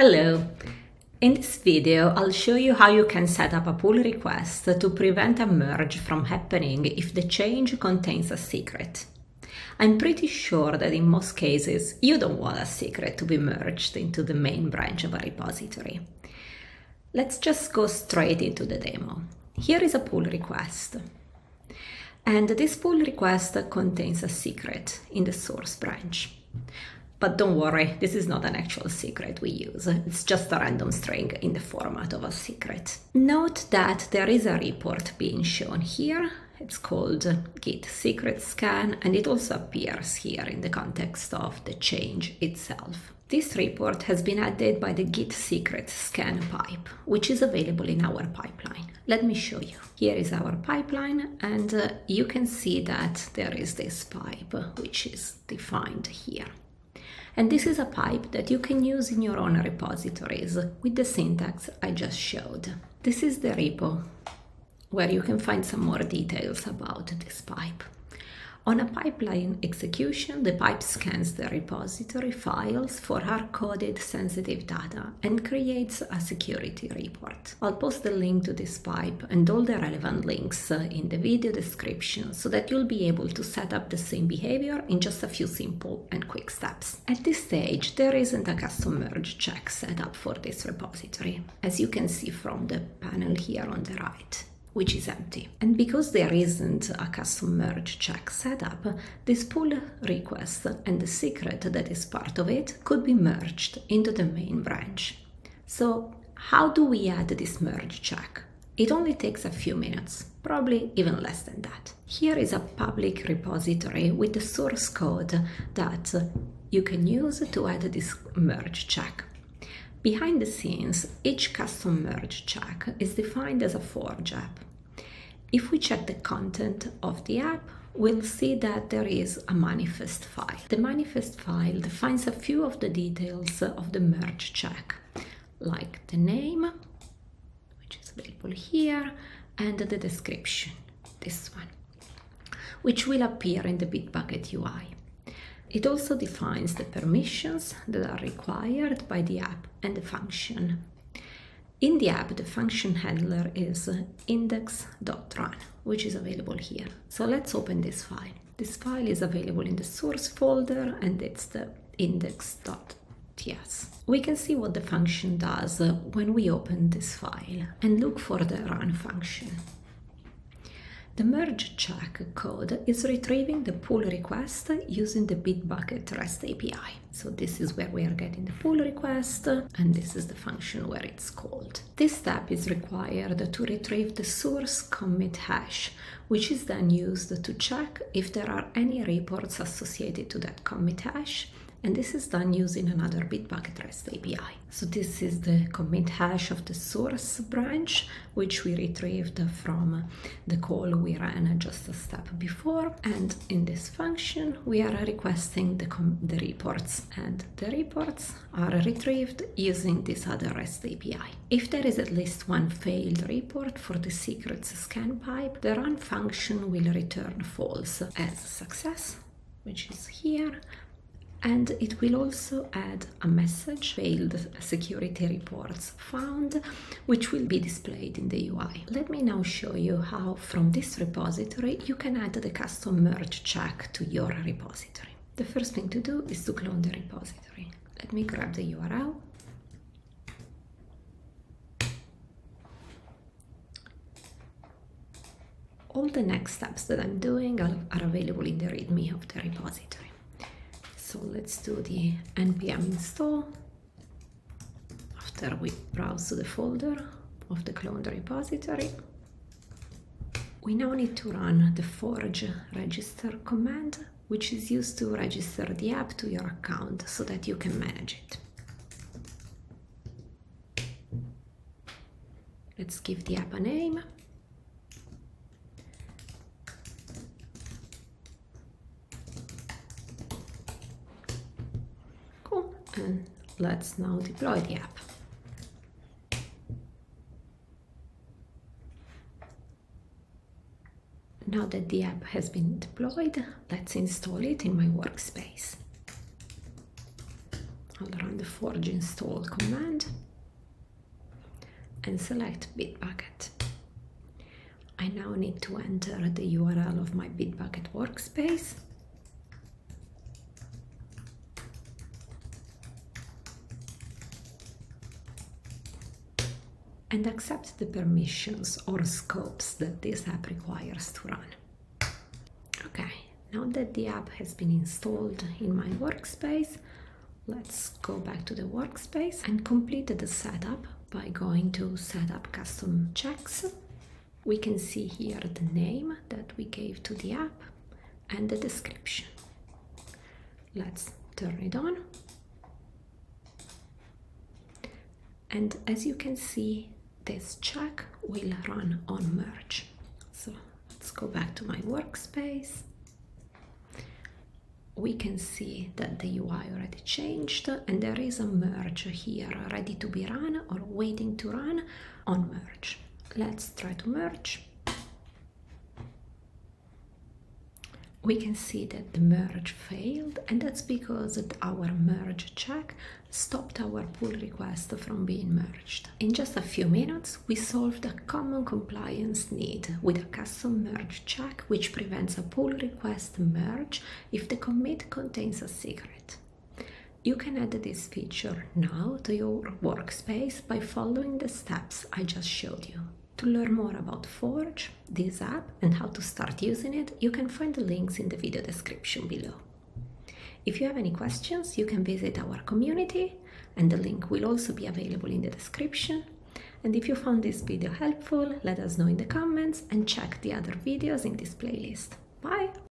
Hello! In this video, I'll show you how you can set up a pull request to prevent a merge from happening if the change contains a secret. I'm pretty sure that in most cases, you don't want a secret to be merged into the main branch of a repository. Let's just go straight into the demo. Here is a pull request. And this pull request contains a secret in the source branch. But don't worry, this is not an actual secret we use. It's just a random string in the format of a secret. Note that there is a report being shown here. It's called git secret scan and it also appears here in the context of the change itself. This report has been added by the git secret scan pipe, which is available in our pipeline. Let me show you. Here is our pipeline and uh, you can see that there is this pipe which is defined here. And this is a pipe that you can use in your own repositories with the syntax I just showed. This is the repo where you can find some more details about this pipe. On a pipeline execution, the pipe scans the repository files for hard-coded sensitive data and creates a security report. I'll post the link to this pipe and all the relevant links uh, in the video description so that you'll be able to set up the same behavior in just a few simple and quick steps. At this stage, there isn't a custom merge check set up for this repository, as you can see from the panel here on the right which is empty. And because there isn't a custom merge check set up, this pull request and the secret that is part of it could be merged into the main branch. So how do we add this merge check? It only takes a few minutes, probably even less than that. Here is a public repository with the source code that you can use to add this merge check. Behind the scenes, each custom merge check is defined as a Forge app. If we check the content of the app, we'll see that there is a manifest file. The manifest file defines a few of the details of the merge check, like the name, which is available here, and the description, this one, which will appear in the Bitbucket UI. It also defines the permissions that are required by the app and the function in the app, the function handler is index.run, which is available here. So let's open this file. This file is available in the source folder and it's the index.ts. We can see what the function does when we open this file and look for the run function. The merge check code is retrieving the pull request using the Bitbucket REST API. So this is where we are getting the pull request and this is the function where it's called. This step is required to retrieve the source commit hash, which is then used to check if there are any reports associated to that commit hash and this is done using another Bitbucket REST API. So this is the commit hash of the source branch, which we retrieved from the call we ran just a step before. And in this function, we are requesting the, the reports and the reports are retrieved using this other REST API. If there is at least one failed report for the secrets scan pipe, the run function will return false as success, which is here, and it will also add a message failed security reports found which will be displayed in the UI. Let me now show you how from this repository you can add the custom merge check to your repository. The first thing to do is to clone the repository. Let me grab the URL all the next steps that I'm doing are, available in the README of the repository. So let's do the npm install after we browse the folder of the cloned repository. We now need to run the forge register command, which is used to register the app to your account so that you can manage it. Let's give the app a name and let's now deploy the app. Now that the app has been deployed, let's install it in my workspace. I'll run the forge install command and select Bitbucket. I now need to enter the URL of my Bitbucket workspace. And accept the permissions or scopes that this app requires to run. Okay, now that the app has been installed in my workspace, let's go back to the workspace and complete the setup by going to setup custom checks. We can see here the name that we gave to the app and the description. Let's turn it on. And as you can see, this check will run on merge. So let's go back to my workspace. We can see that the UI already changed and there is a merge here ready to be run or waiting to run on merge. Let's try to merge. We can see that the merge failed and that's because our merge check stopped our pull request from being merged. In just a few minutes, we solved a common compliance need with a custom merge check which prevents a pull request merge if the commit contains a secret. You can add this feature now to your workspace by following the steps I just showed you. To learn more about Forge, this app, and how to start using it, you can find the links in the video description below. If you have any questions, you can visit our community, and the link will also be available in the description. And if you found this video helpful, let us know in the comments and check the other videos in this playlist.